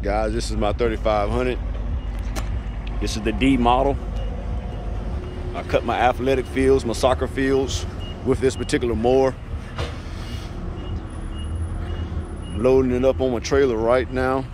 Guys, this is my 3500. This is the D model. I cut my athletic fields, my soccer fields with this particular mower. Loading it up on my trailer right now.